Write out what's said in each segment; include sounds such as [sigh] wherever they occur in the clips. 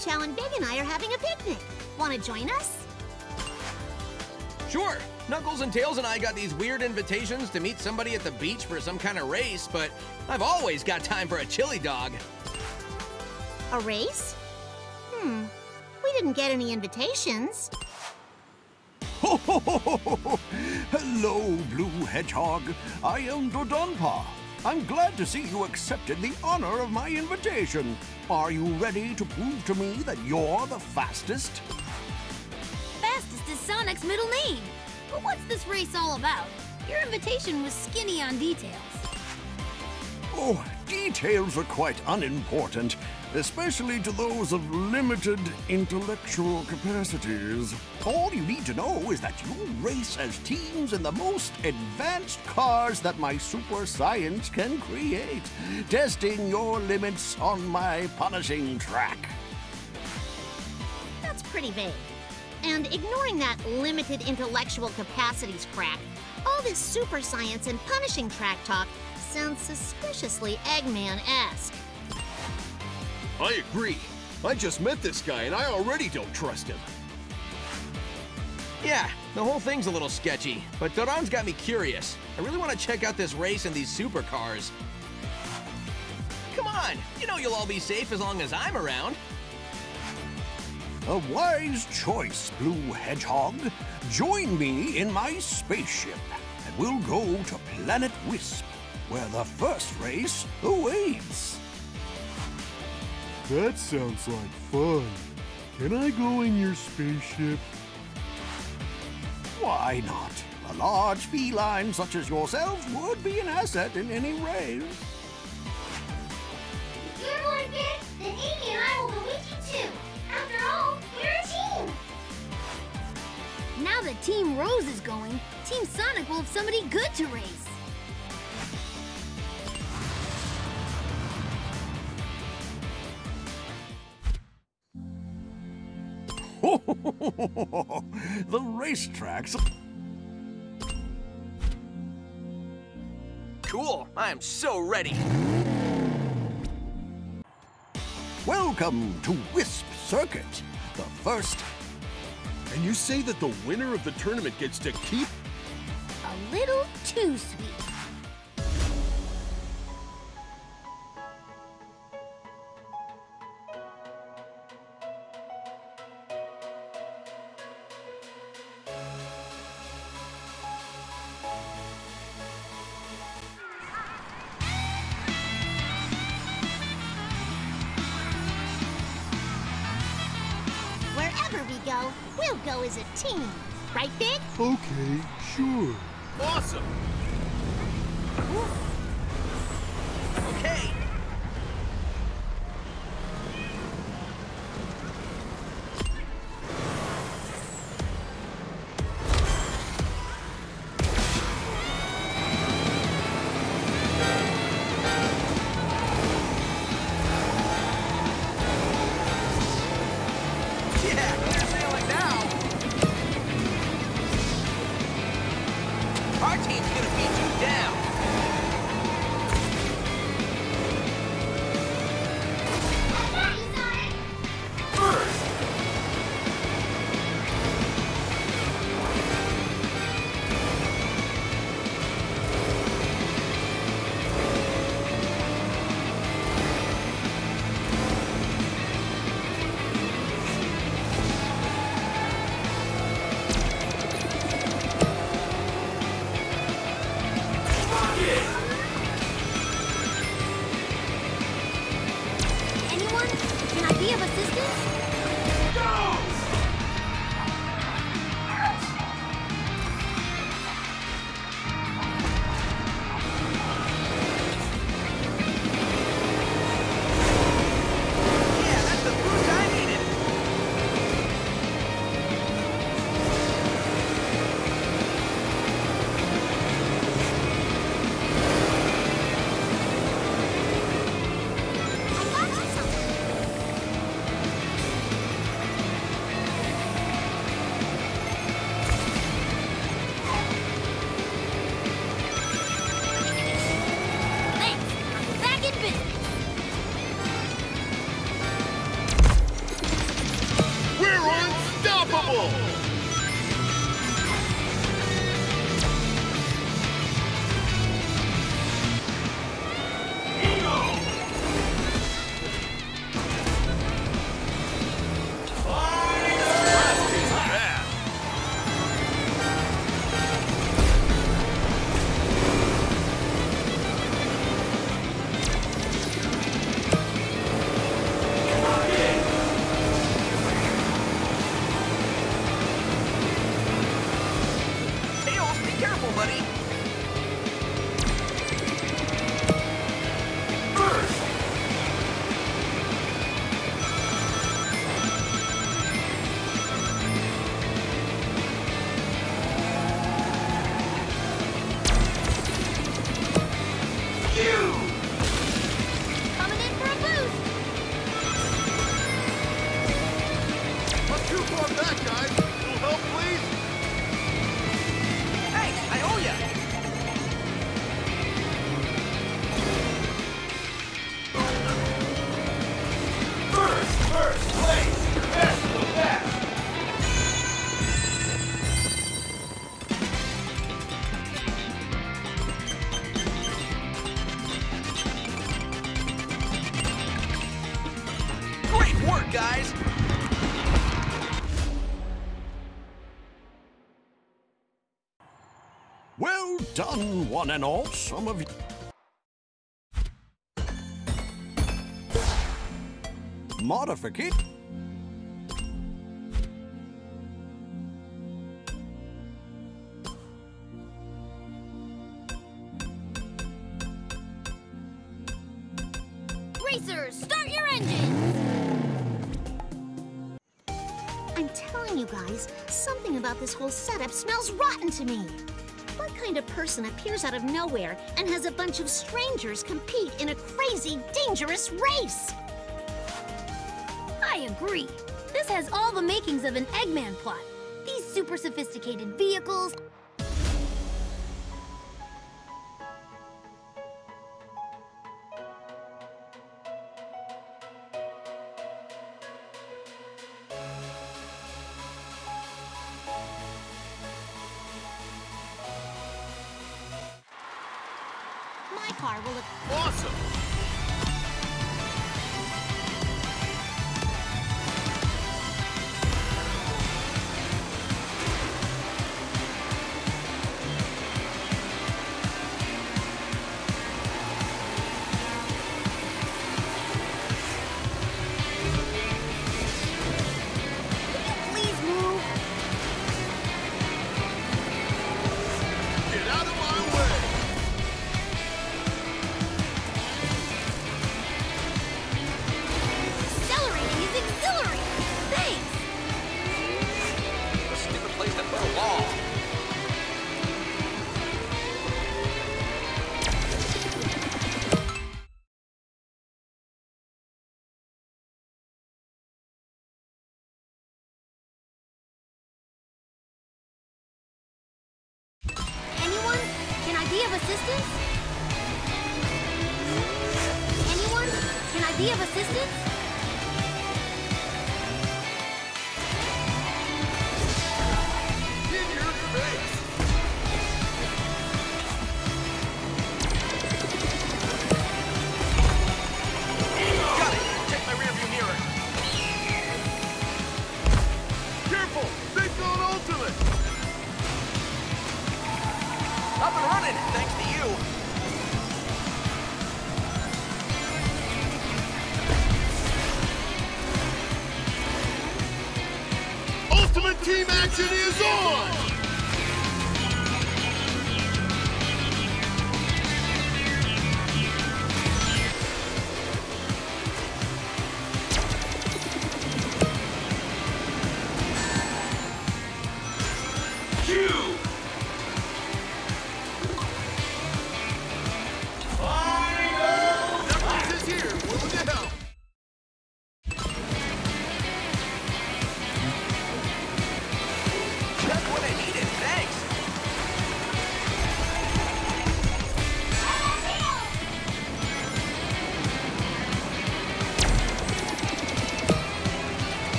Chao and Big and I are having a picnic. Want to join us? Sure. Knuckles and Tails and I got these weird invitations to meet somebody at the beach for some kind of race, but I've always got time for a chili dog. A race? Hmm. We didn't get any invitations. Ho, ho, ho, ho, ho, ho. Hello, Blue Hedgehog. I am Dodon Pa. I'm glad to see you accepted the honor of my invitation. Are you ready to prove to me that you're the fastest? Fastest is Sonic's middle name. But what's this race all about? Your invitation was skinny on details. Oh, details are quite unimportant, especially to those of limited intellectual capacities. All you need to know is that you race as teams in the most advanced cars that my super science can create, testing your limits on my punishing track. That's pretty vague. And ignoring that limited intellectual capacities crack, all this super science and punishing track talk sounds suspiciously Eggman-esque. I agree. I just met this guy and I already don't trust him. Yeah, the whole thing's a little sketchy, but Doran's got me curious. I really want to check out this race and these supercars. Come on, you know you'll all be safe as long as I'm around. A wise choice, Blue Hedgehog. Join me in my spaceship, and we'll go to Planet Wisp, where the first race awaits. That sounds like fun. Can I go in your spaceship? Why not? A large feline such as yourself would be an asset in any race. You're going big, then Amy and I will go with you too. After all, we're a team. Now that Team Rose is going, Team Sonic will have somebody good to race. [laughs] the racetracks. Cool, I am so ready. Welcome to Wisp Circuit, the first. And you say that the winner of the tournament gets to keep A little too sweet. too far back, guys. One and all. Some of you. Modification. Racers, start your engines! I'm telling you guys, something about this whole setup smells rotten to me. Person appears out of nowhere and has a bunch of strangers compete in a crazy, dangerous race? I agree. This has all the makings of an Eggman plot. These super sophisticated vehicles, car will look Awesome! Be of assistance?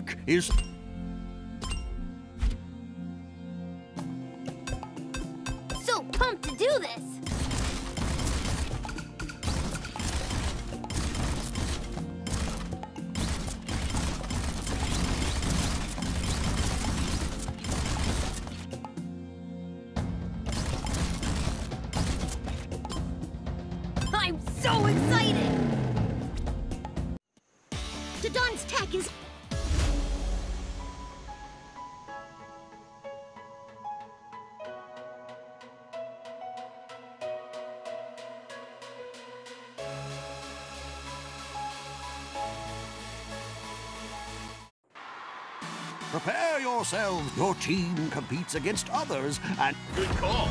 Teamwork is. So pumped to do this. I'm so excited! Yourselves. Your team competes against others, and Good call.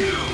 That.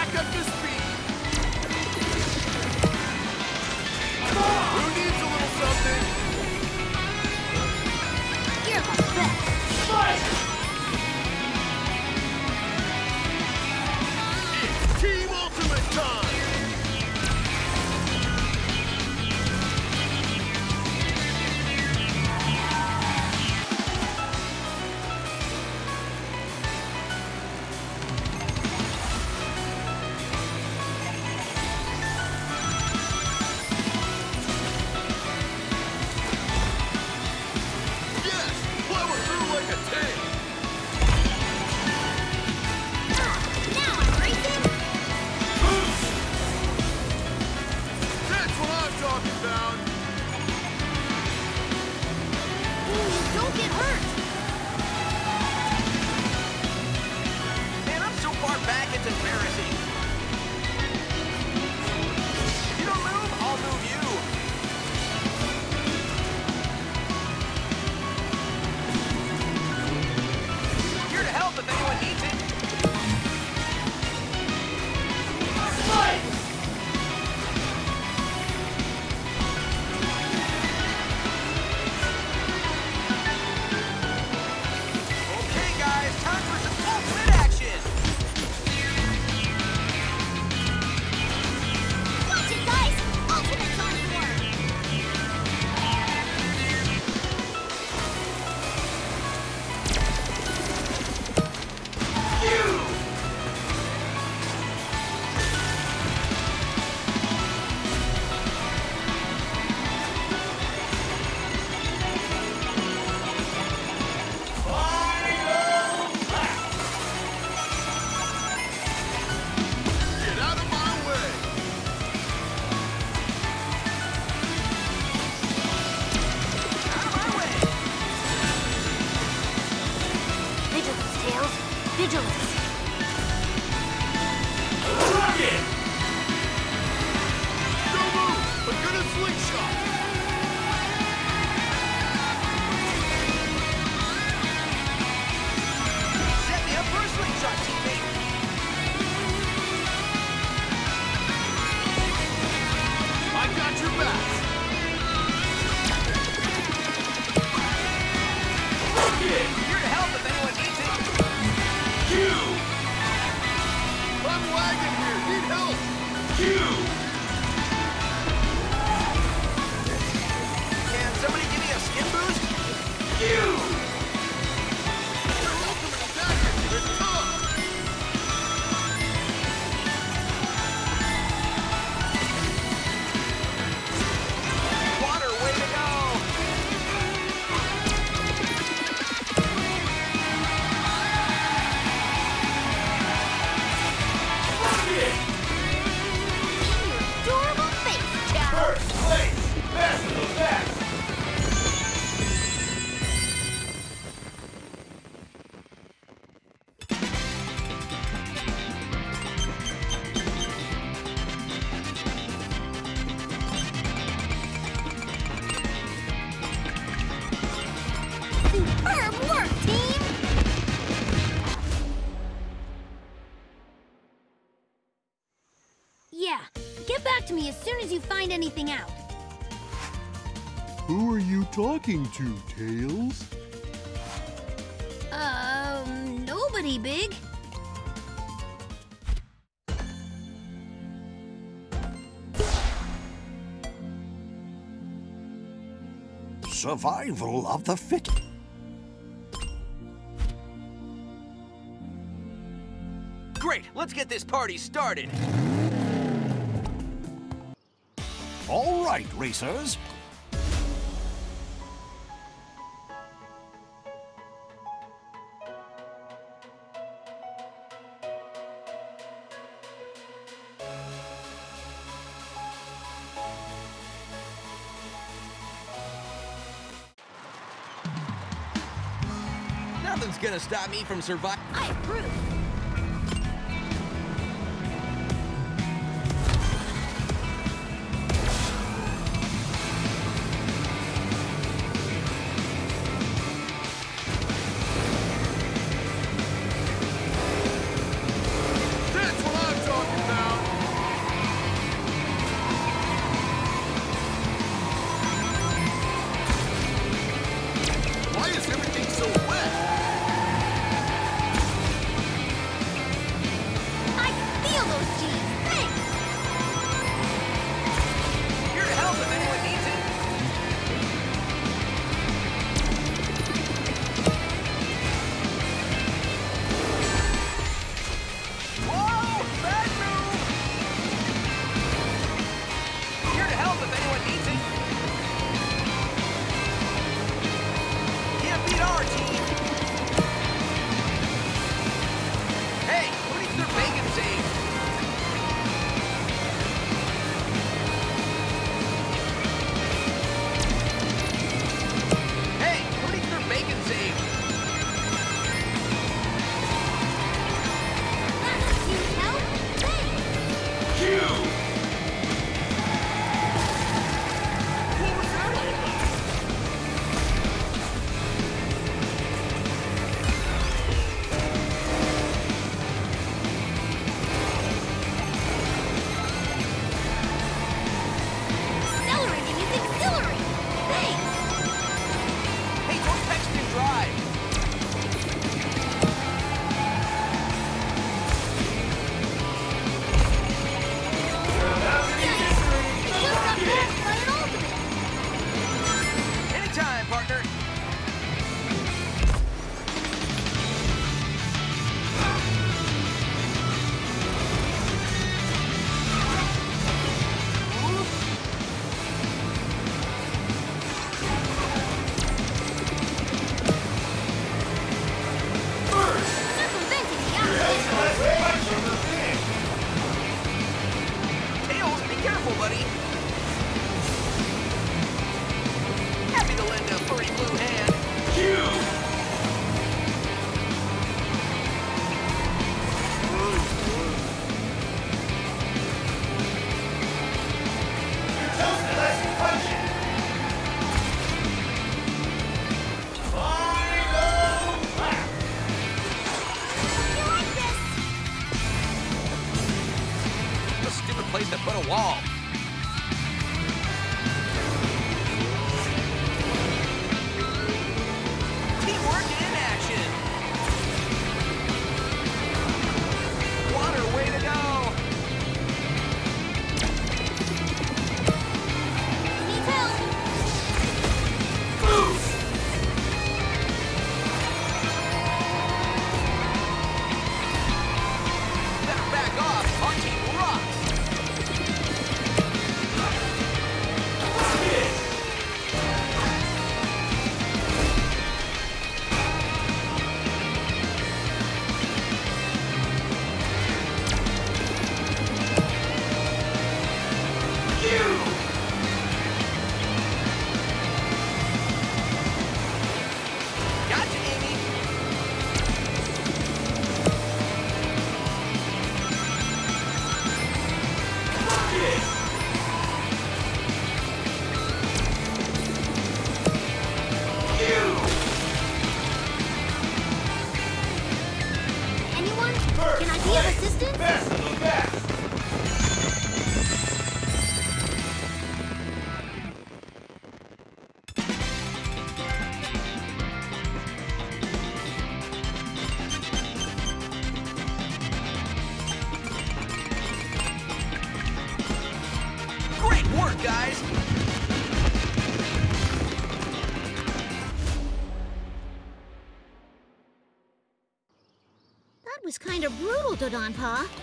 back up this two tails? Um, nobody, Big. Survival of the fittest. Great, let's get this party started. All right, racers, gonna stop me from surviving. I approve. Of brutal,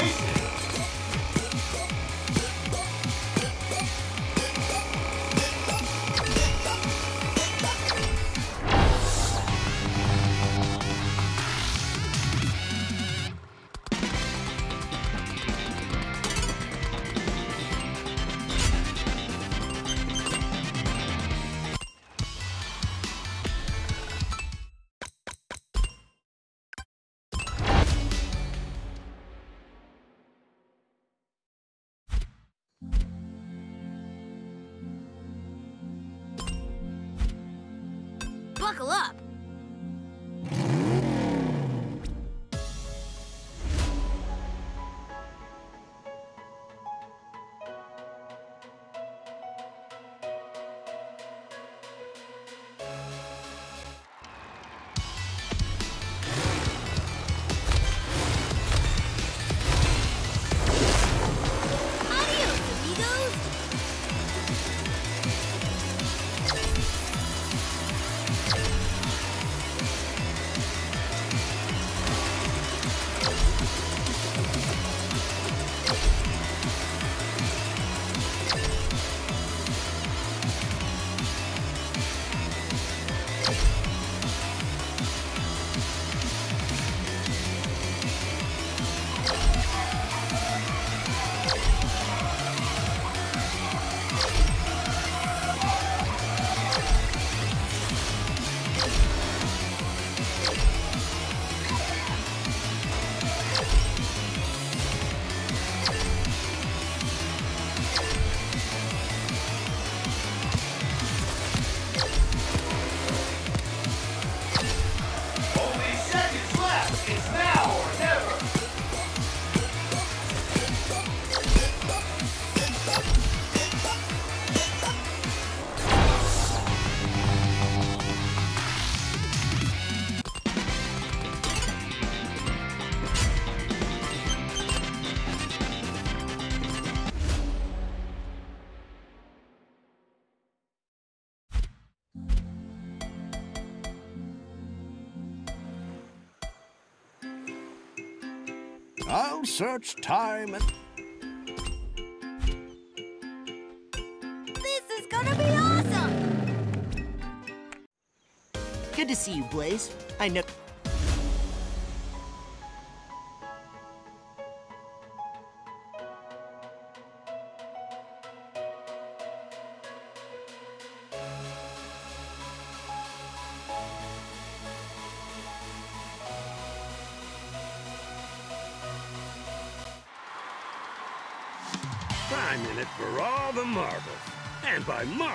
Wait! search time and... This is gonna be awesome! Good to see you, Blaze. I know...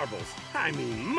marbles. I mean